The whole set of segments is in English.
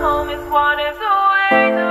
home is waters away.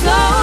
slow